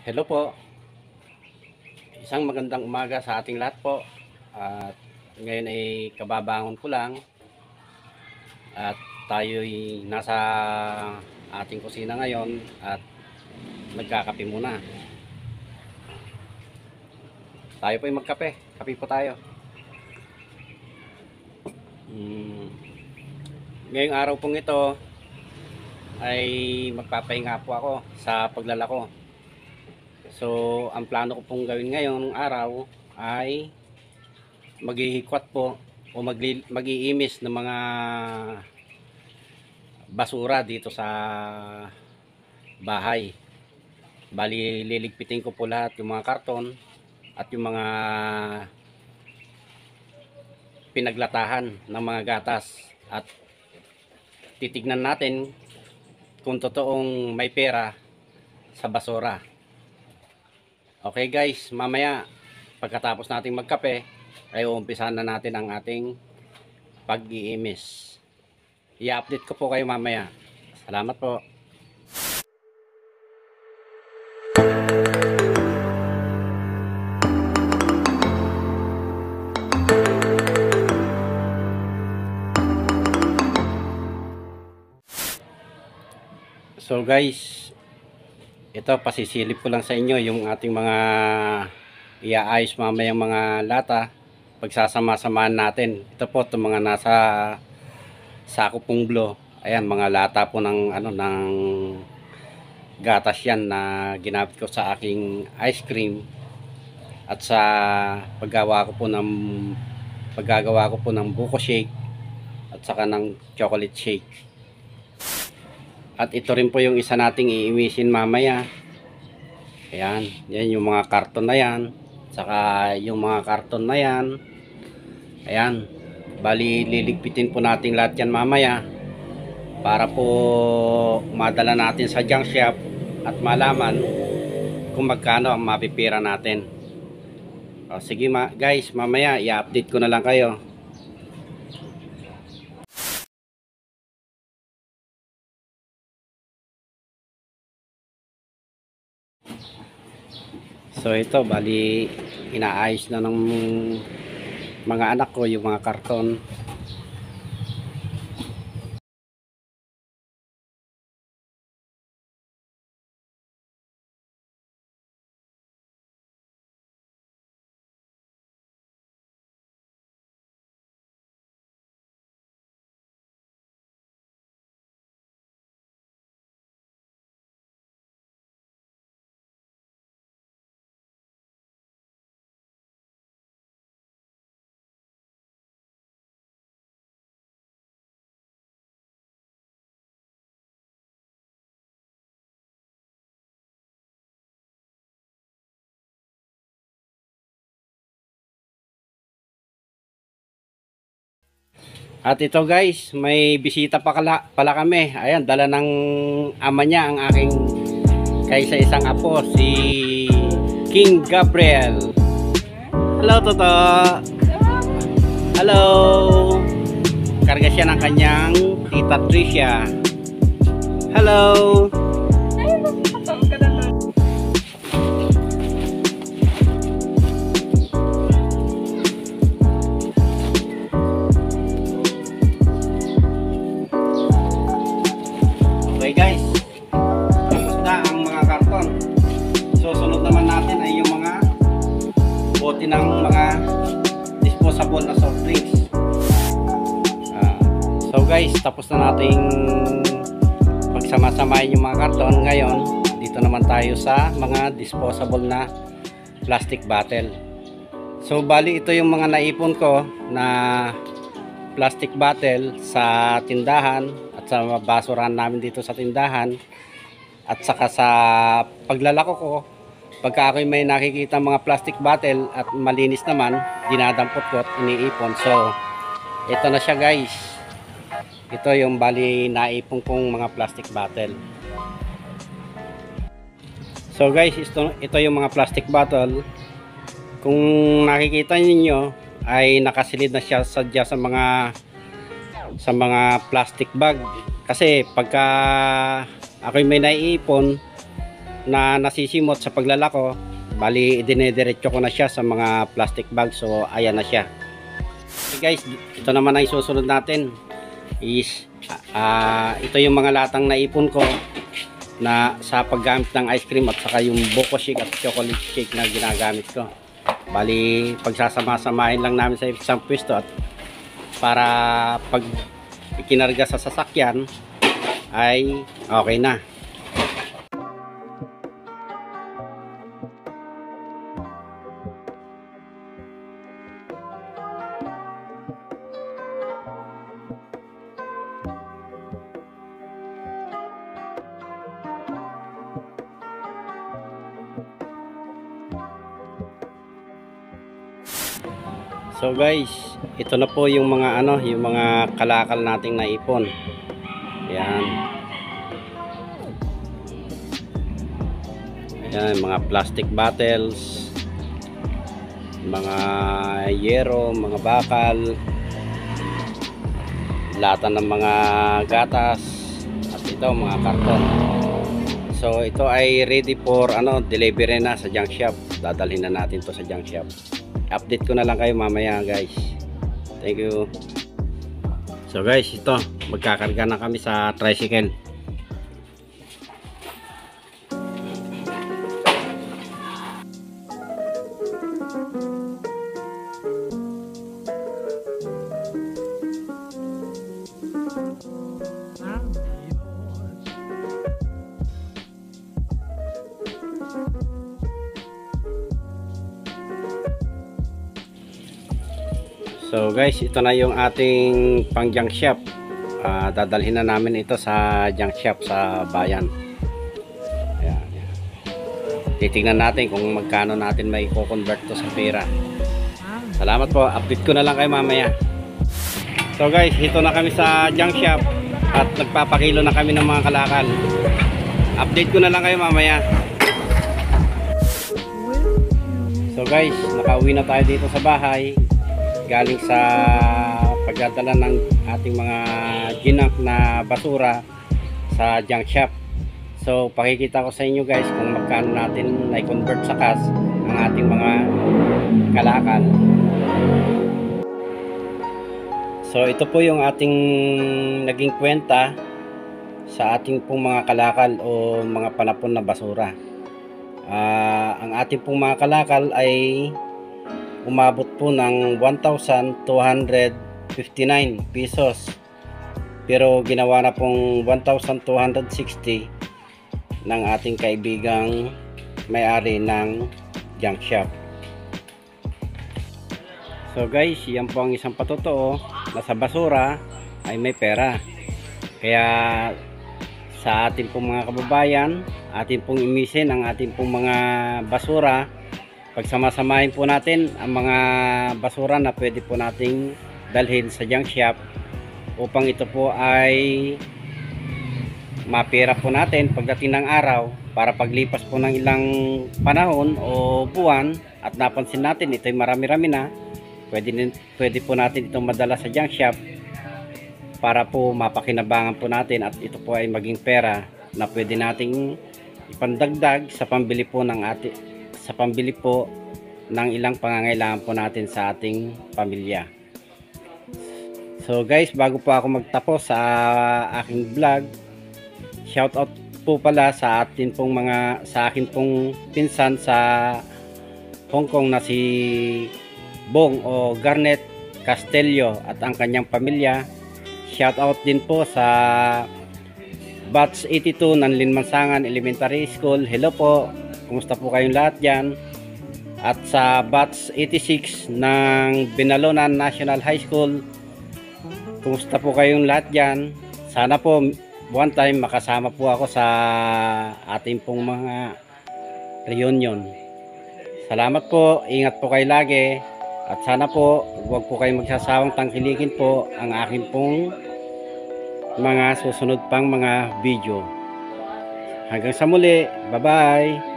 Hello po. Isang magandang umaga sa ating lahat po. At ngayon ay kababangon ko lang. At tayo'y nasa ating kusina ngayon at nagkakape muna. Tayo po ay magkape. Kape po tayo. Hmm. Ngayong araw pong ito ay magpapahinga po ako sa paglalako. So, ang plano ko pong gawin ngayong araw ay maghihikwat po o mag-iimis ng mga basura dito sa bahay. Bali, liligpitin ko po lahat yung mga karton at yung mga pinaglatahan ng mga gatas at titignan natin kung totoong may pera sa basura. Okay guys, mamaya pagkatapos nating magkape ay uumpisahan na natin ang ating pag-iimis. I-update ko po kayo mamaya. Salamat po. So guys, ito pasisilip ko lang sa inyo yung ating mga iaayos mamayang mga lata pagsasama-samahan natin. Ito po itong mga nasa sako pong blow. Ayan, mga lata po ng ano ng gatas yan na ginamit ko sa aking ice cream at sa paggawa ko po ng paggagawa ko po ng buko shake at saka ng chocolate shake. At ito rin po yung isa nating iimisin mamaya. Ayan, yan yung mga karton na yan. Saka yung mga karton na yan. Ayan, bali liligpitin po natin lahat yan mamaya. Para po madala natin sa junk shop at malaman kung magkano ang mapipira natin. O, sige ma guys, mamaya i-update ko na lang kayo. So ito, bali inaayos na ng mga anak ko yung mga karton. At ito guys, may bisita pa kala, pala kami. Ayan, dala ng ama niya ang aking kaysa isang apo, si King Gabriel. Hello, Toto. Hello. Karga siya ng kanyang tita Tricia. Hello. Bote ng mga disposable na soft drinks. Ah, so guys, tapos na nating pagsama-samahin yung mga karton. Ngayon, dito naman tayo sa mga disposable na plastic bottle. So bali ito yung mga naipon ko na plastic bottle sa tindahan at sa basurahan namin dito sa tindahan at saka sa paglalako ko pagka ako'y may nakikita mga plastic bottle at malinis naman dinadampot ko at iniipon. So ito na siya guys. Ito yung bali naipon kong mga plastic bottle. So guys ito, ito yung mga plastic bottle. Kung nakikita ninyo ay nakasilid na siya sadya sa mga sa mga plastic bag. Kasi pagka ako'y may naiipon na nasisimot sa paglalako, bali dinediretso ko na siya sa mga plastic bag. So ayan na siya. Okay guys, ito naman ang susunod natin is ah, ito yung mga latang naipon ko na sa paggamit ng ice cream at saka yung buko shake at chocolate shake na ginagamit ko. Bali, pagsasama-samahin lang namin sa isang pwesto at para pag ikinarga sa sasakyan ay okay na. So guys, ito na po yung mga ano, yung mga kalakal nating naipon. Ayan. Ayan, mga plastic bottles, mga yero, mga bakal, lata ng mga gatas, at ito mga karton. So ito ay ready for ano, delivery na sa junk shop. Dadalhin na natin to sa junk shop update ko na lang kayo mamaya guys. Thank you. So guys ito magkakarga na kami sa tricycle So guys, ito na yung ating pang junk shop. Ah, dadalhin na namin ito sa junk shop sa bayan. Ayan, ayan. Titingnan natin kung magkano natin may convert to sa pera. Salamat po. Update ko na lang kayo mamaya. So guys, ito na kami sa junk shop at nagpapakilo na kami ng mga kalakal. Update ko na lang kayo mamaya. So guys, nakauwi na tayo dito sa bahay galing sa pagdadala ng ating mga ginak na basura sa junk shop. So pakikita ko sa inyo guys kung magkano natin na-convert sa cash ang ating mga kalakal. So ito po yung ating naging kwenta sa ating pong mga kalakal o mga panapon na basura. Ah, ang ating pong mga kalakal ay umabot po ng 1,259 pesos. Pero ginawa na pong 1,260 ng ating kaibigang may-ari ng junk shop. So guys yan po ang isang patotoo na sa basura ay may pera. Kaya sa ating pong mga kababayan ating pong imisin ang ating pong mga basura pagsamasamahin po natin ang mga basura na pwede po nating dalhin sa junk shop upang ito po ay mapira po natin pagdating ng araw para paglipas po ng ilang panahon o buwan at napansin natin ito ay marami-rami na pwede, pwede po natin itong madala sa junk shop para po mapakinabangan po natin at ito po ay maging pera na pwede nating ipandagdag sa pambili po ng ating sa pambili po ng ilang pangangailangan po natin sa ating pamilya. So guys, bago po ako magtapos sa aking vlog, shout out po pala sa atin pong mga sa akin pong pinsan sa Hong Kong na si Bong o Garnet Castelio at ang kanyang pamilya. Shout out din po sa Batch 82 ng Linmansangan Elementary School. Hello po. Kumusta po kayong lahat dyan? At sa Batch 86 ng Binalonan National High School, kumusta po kayong lahat dyan? Sana po one time makasama po ako sa ating pong mga reunion. Salamat po, ingat po kayo lagi. At sana po, huwag po kayong magsasawang tangkilikin po ang akin pong mga susunod pang mga video. Hanggang sa muli, bye-bye!